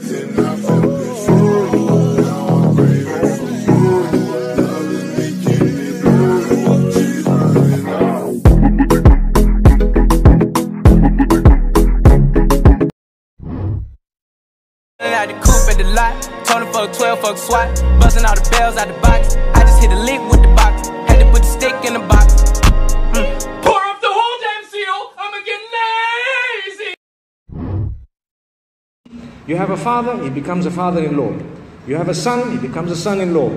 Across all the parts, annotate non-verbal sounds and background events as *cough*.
Out the coupe at the lot, Tony fuck 12, fuck SWAT, busting all the bells out the box. You have a father, he becomes a father in law. You have a son, he becomes a son in law.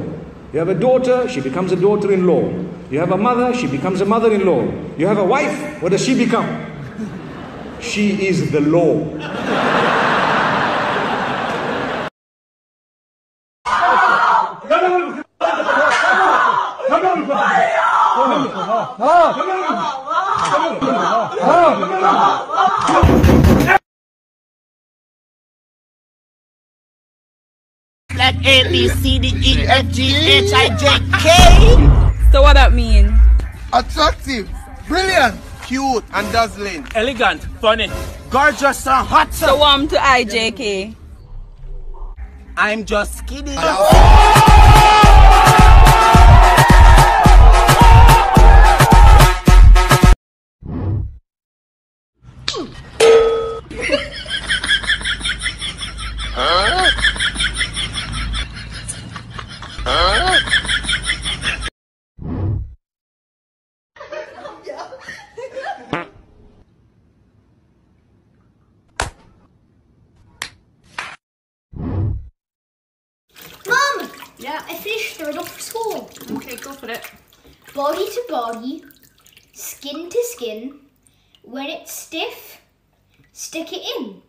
You have a daughter, she becomes a daughter in law. You have a mother, she becomes a mother in law. You have a wife, what does she become? She is the law. Like A, B, C, D, E, F, G, H, I, J, K. So what that mean? Attractive, brilliant, cute and dazzling, elegant, funny, gorgeous and hot. So warm to IJK. I'm just kidding. Mum! Yeah, I finished third up for school. Okay, go for it. Body to body, skin to skin. When it's stiff, stick it in.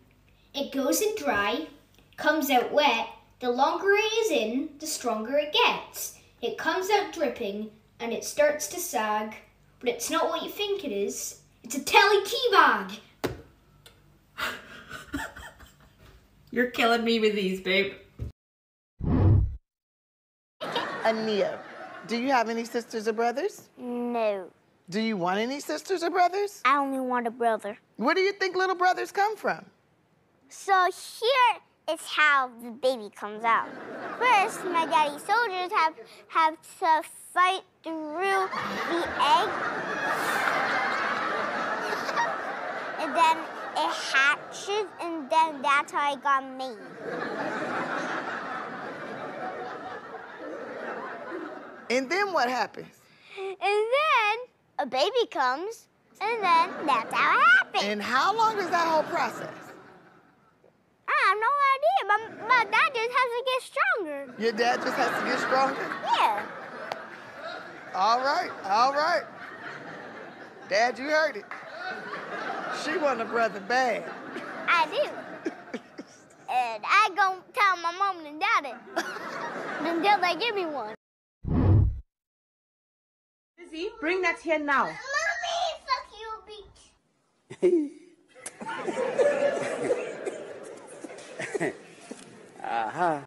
It goes in dry, comes out wet. The longer it is in, the stronger it gets. It comes out dripping and it starts to sag, but it's not what you think it is. It's a Tetley tea bag. *laughs* You're killing me with these, babe. Ania, do you have any sisters or brothers? No, Do you want any sisters or brothers? I only want a brother. Where do you think little brothers come from? So here is how the baby comes out. First, my daddy soldiers have have to fight through the egg, *laughs* and then it hatches, and then that's how I got made. And then what happens? And then a baby comes, and then that's how it happens. And how long is that whole process? I have no idea. My, my dad just has to get stronger. Your dad just has to get stronger? Yeah. All right, all right. Dad, you heard it. She want a brother bad. I do. *laughs* and I gonna tell my mom and daddy *laughs* until they give me one. Lizzie, bring that here now. Mommy, fuck you, bitch. *laughs* Aha.